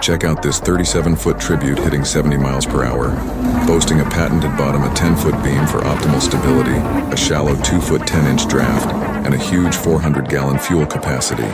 Check out this 37-foot tribute hitting 70 miles per hour, boasting a patented bottom of 10-foot beam for optimal stability, a shallow 2-foot 10-inch draft, and a huge 400-gallon fuel capacity.